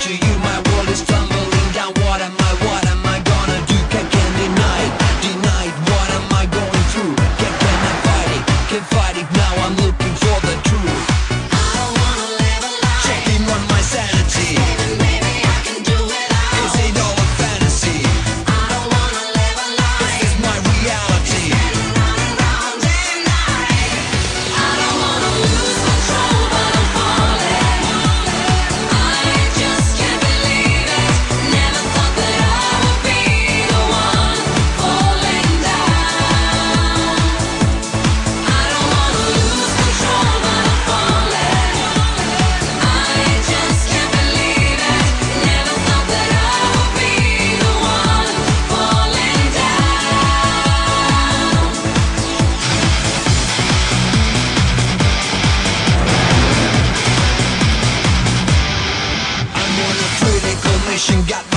to you Nation got